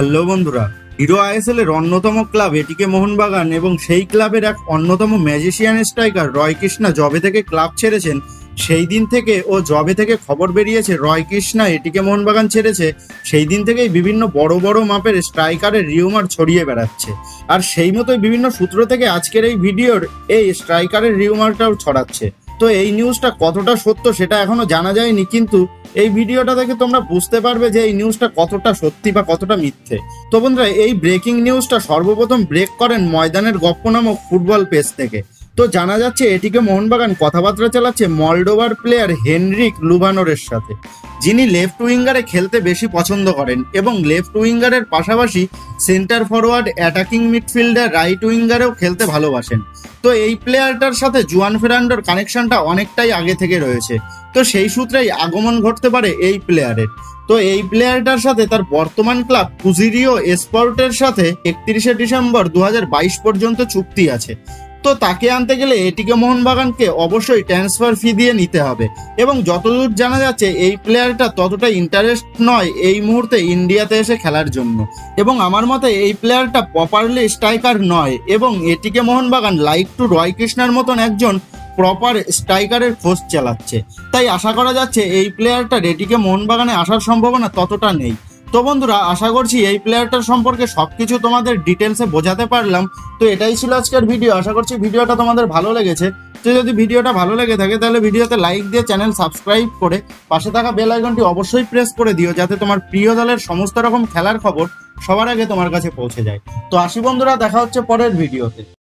Hello বন্ধুরা, hero ISL এর অন্যতম ক্লাব এটিকে মোহনবাগান এবং সেই ক্লাবের এক অন্যতম ম্যাজিশিয়ান স্ট্রাইকার রয় কৃষ্ণা জবে থেকে ক্লাব ছেড়েছেন। সেই দিন থেকে ও জবে থেকে খবর বেরিয়েছে রয় কৃষ্ণা এটিকে মোহনবাগান ছেড়েছে। সেই দিন থেকেই বিভিন্ন বড় বড় মাপের স্ট্রাইকারের রিউমার ছড়িয়ে বেড়াচ্ছে। আর সেই মতোই বিভিন্ন সূত্র থেকে আজকের এই ভিডিওর এই স্ট্রাইকারের রিউমারটাও ছড়াচ্ছে। তো এই নিউজটা কতটা সত্য সেটা এখনও জানা যায়নি, কিন্তু এই ভিডিওটা দেখে তোমরা বুঝতে পারবে যে এই নিউজটা কতটা সত্যি বা কতটা মিথ্যে। তো বন্ধুরা, এই ব্রেকিং নিউজটা সর্বপ্রথম ব্রেক করেন ময়দানের গপ্প নামক ফুটবল পেজ থেকে। তো জানা যাচ্ছে, এটিকে মোহনবাগান কথাবার্তা চালাচ্ছে মলডোভার প্লেয়ার হেনরিক লুভানোরের সাথে। যিনি লেফট উইঙ্গারে খেলতে বেশি পছন্দ করেন এবং লেফট উইঙ্গারের পাশাপাশি centre forward attacking midfielder right উইঙ্গারেও খেলতে ভালোবাসেন। তো এই প্লেয়ারটার সাথে জুয়ান ফেরান্ডোর কানেকশনটা অনেকটাই আগে থেকে রয়েছে। তো সেই সূত্রেই আগমন ঘটতে পারে এই প্লেয়ারের তো এই প্লেয়ারটার সাথে তার বর্তমান ক্লাব পুজিরিও স্পোর্টের সাথে একত্রিশে ডিসেম্বর দু হাজার বাইশ পর্যন্ত চুক্তি আছে। তো তাকে আনতে গেলে এটিকে মোহনবাগানকে অবশ্যই ট্রান্সফার ফি দিয়ে নিতে হবে। এবং যতদূর জানা যাচ্ছে, এই প্লেয়ারটা ততটা ইন্টারেস্ট নয় এই মুহূর্তে ইন্ডিয়াতে এসে খেলার জন্য। এবং আমার মতে এই প্লেয়ারটা প্রপারলি স্ট্রাইকার নয় এবং এটিকে মোহনবাগান লাইক টু রয় কৃষ্ণার মতন একজন প্রপার স্ট্রাইকারের খোঁজ চালাচ্ছে। তাই আশা করা যাচ্ছে এই প্লেয়ারটা রেটিকে মোহনবাগানে আসার সম্ভাবনা ততটা নেই। তো বন্ধুরা, আশা করছি এই প্লেয়ারটার সম্পর্কে সবকিছু তোমাদের ডিটেলসে বোঝাতে পারলাম। তো এটাই ছিল আজকের ভিডিও আশা করছি ভিডিওটা তোমাদের ভালো লেগেছে। তো যদি ভিডিওটা ভালো লেগে থাকে, তাহলে ভিডিওতে লাইক দিয়ে চ্যানেল সাবস্ক্রাইব করে পাশে থাকা বেল আইকনটি অবশ্যই প্রেস করে দিও, যাতে তোমার প্রিয় দলের সমস্ত রকম খেলার খবর সবার আগে তোমার কাছে পৌঁছে যায়। তো আসি বন্ধুরা, দেখা হচ্ছে পরের ভিডিওতে